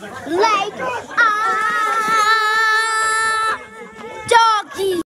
like